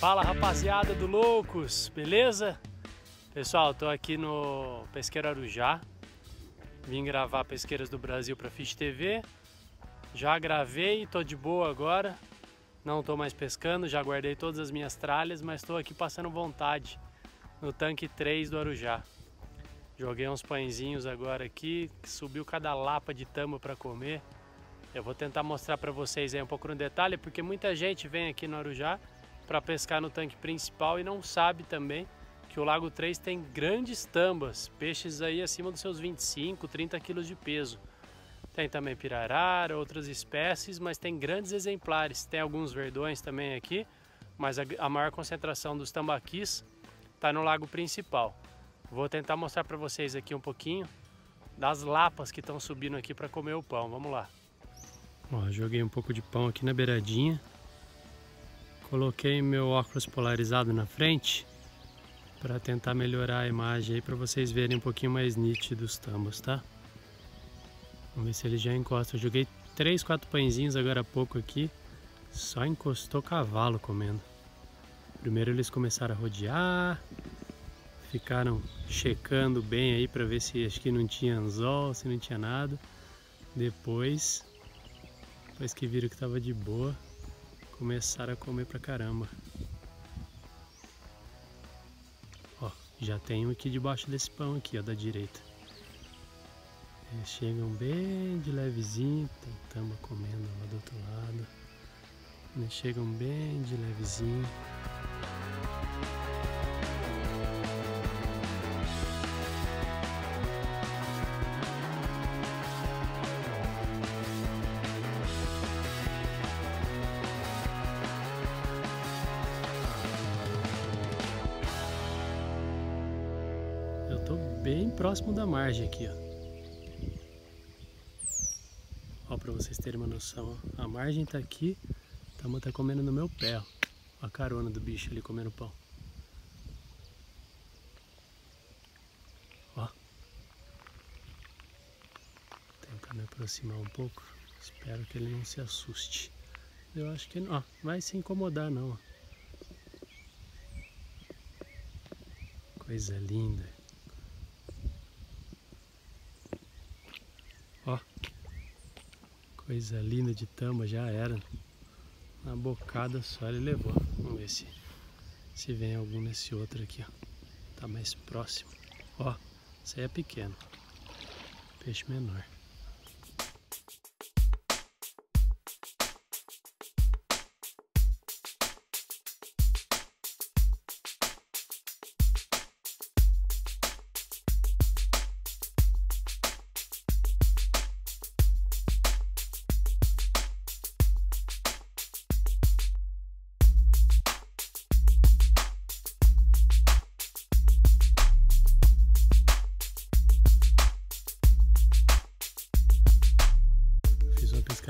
Fala rapaziada do Loucos, beleza? Pessoal, tô aqui no Pesqueiro Arujá. Vim gravar Pesqueiras do Brasil para Fish TV. Já gravei, tô de boa agora. Não tô mais pescando, já guardei todas as minhas tralhas, mas tô aqui passando vontade no tanque 3 do Arujá. Joguei uns pãezinhos agora aqui, subiu cada lapa de tamo para comer. Eu vou tentar mostrar para vocês aí um pouco no detalhe, porque muita gente vem aqui no Arujá para pescar no tanque principal e não sabe também que o Lago 3 tem grandes tambas, peixes aí acima dos seus 25, 30 quilos de peso. Tem também pirarara, outras espécies, mas tem grandes exemplares. Tem alguns verdões também aqui, mas a, maior concentração dos tambaquis está no lago principal. Vou tentar mostrar para vocês aqui um pouquinho das lapas que estão subindo aqui para comer o pão. Vamos lá. Ó, joguei um pouco de pão aqui na beiradinha. Coloquei meu óculos polarizado na frente para tentar melhorar a imagem aí para vocês verem um pouquinho mais nítido os tambos, tá? Vamos ver se ele já encosta. Eu joguei três, quatro pãezinhos agora há pouco aqui, só encostou cavalo comendo. Primeiro eles começaram a rodear, ficaram checando bem aí para ver se acho que não tinha anzol, se não tinha nada. Depois, depois que viram que estava de boa, começaram a comer pra caramba. Ó, já tem um aqui debaixo desse pão aqui, ó, da direita. Eles chegam bem de levezinho, tem tamba comendo lá do outro lado. Eles chegam bem de levezinho. Próximo da margem aqui, ó. Ó, pra vocês terem uma noção, ó. A margem tá aqui, a tama tá comendo no meu pé, ó. A carona do bicho ali comendo pão. Ó. Tentar me aproximar um pouco. Espero que ele não se assuste. Eu acho que não, ó, vai se incomodar não, ó. Coisa linda. Ó, coisa linda de tama, já era. Uma bocada só ele levou. Vamos ver se, se vem algum nesse outro aqui, ó. Tá mais próximo. Ó, esse aí é pequeno. Peixe menor.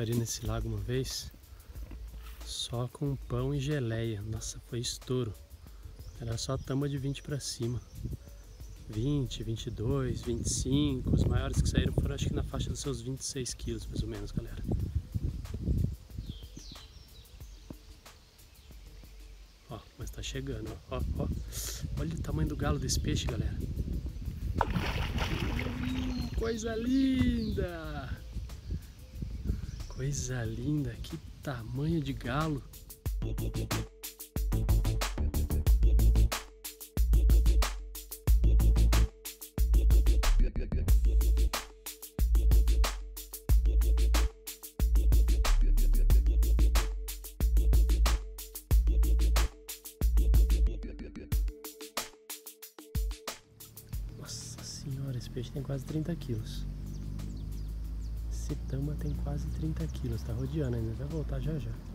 Pescaria nesse lago uma vez só com pão e geleia. Nossa, foi estouro. Era só tamba de 20 para cima. 20, 22, 25. Os maiores que saíram foram acho que na faixa dos seus 26 quilos, mais ou menos, galera. Ó, mas tá chegando, ó, ó. Olha o tamanho do galo desse peixe, galera. Coisa linda! Coisa linda, que tamanho de galo. Nossa senhora, esse peixe tem quase 30 quilos. Tama tem quase 30 quilos, tá rodeando ainda, vai voltar já já.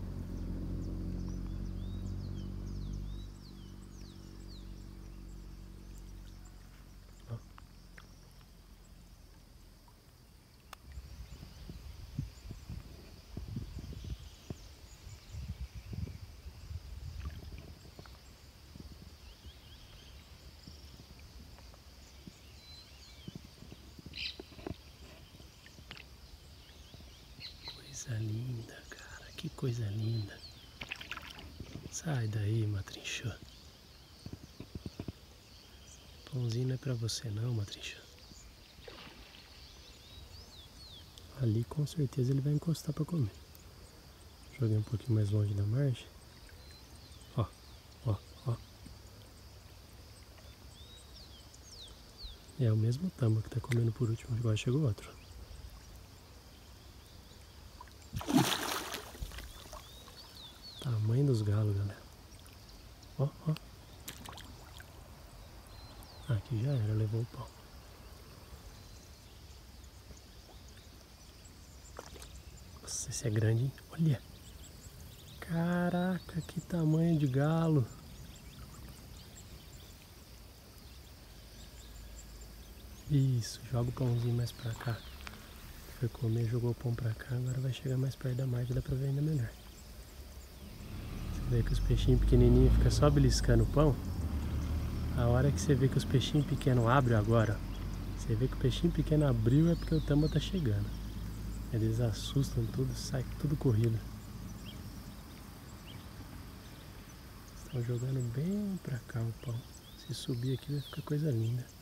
Coisa linda, cara. Que coisa linda. Sai daí, matrinchã. Pãozinho não é pra você não, matrinchã. Ali com certeza ele vai encostar para comer. Joguei um pouquinho mais longe da margem. Ó, ó, ó. É o mesmo tamba que tá comendo por último, agora chegou outro. Tamanho dos galos, galera. Ó, ó. Aqui já era, levou o pau. Nossa, esse é grande, hein? Olha. Caraca, que tamanho de galo. Isso, joga o pãozinho mais pra cá. Foi comer, jogou o pão pra cá, agora vai chegar mais perto da margem, dá pra ver ainda melhor. Vê que os peixinhos pequenininhos ficam só beliscando o pão. A hora que você vê que os peixinhos pequenos abrem agora, você vê que o peixinho pequeno abriu é porque o tamba tá chegando. Eles assustam tudo, sai tudo corrido. Estão jogando bem pra cá o pão. Se subir aqui vai ficar coisa linda.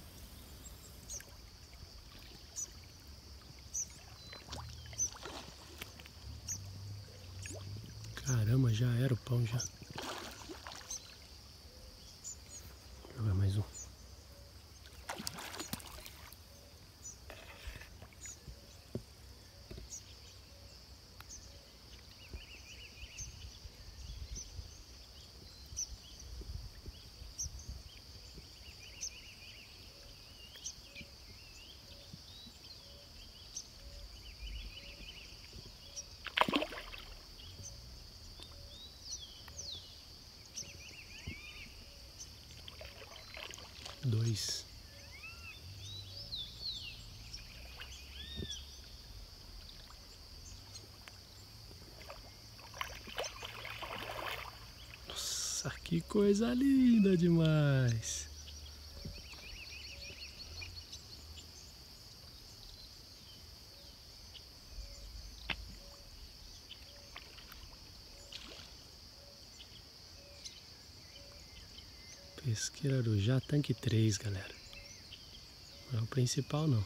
Caramba, já era o pão já. Vou jogar mais um. Dois. Nossa, que coisa linda demais! Pesqueira Arujá, tanque 3, galera. Não é o principal, não.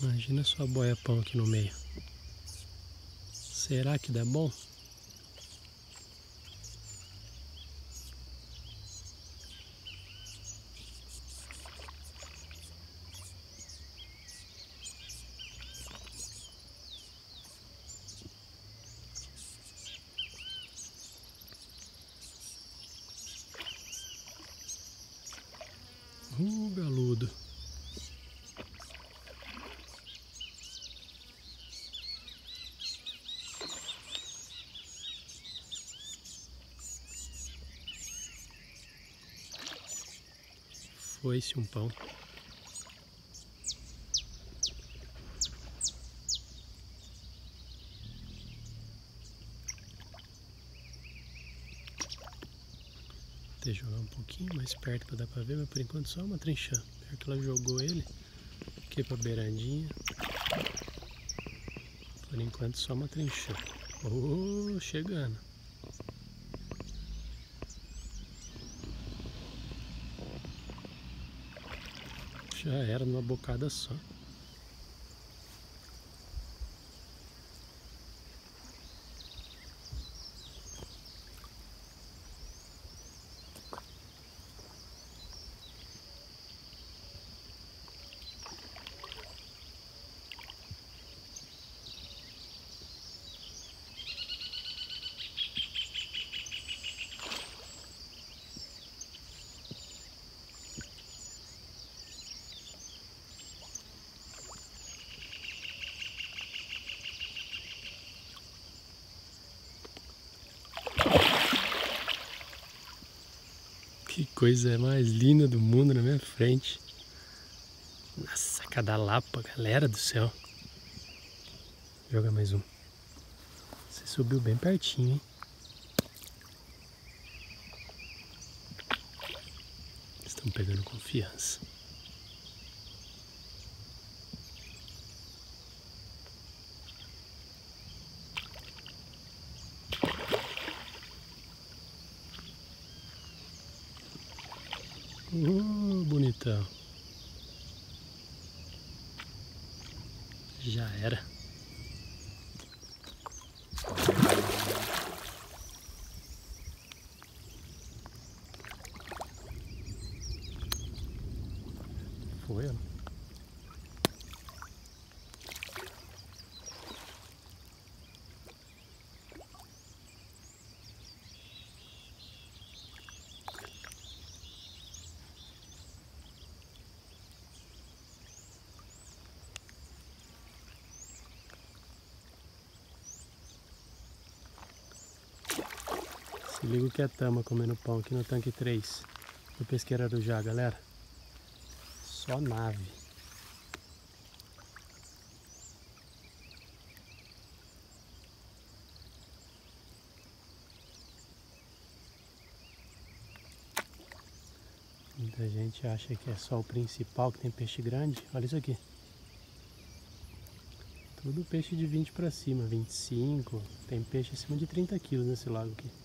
Imagina sua boia pão aqui no meio. Será que dá bom? Uh, galudo. Foi-se um pão. Ter jogar um pouquinho mais perto para dar para ver, mas por enquanto só uma trinchã. Pior que ela jogou ele aqui para beirandinha. Por enquanto só uma trinchã. Oh, chegando. Já era numa bocada só. Que coisa mais linda do mundo na minha frente. Nossa, cada lapa, galera do céu. Joga mais um. Você subiu bem pertinho, hein? Estão pegando confiança. Uh, bonitão. Já era. Foi, ó. Se liga o que é tama comendo pão aqui no tanque 3 do pesqueiro Arujá, galera. Só nave. Muita gente acha que é só o principal que tem peixe grande. Olha isso aqui. Tudo peixe de 20 para cima, 25. Tem peixe acima de 30 quilos nesse lago aqui.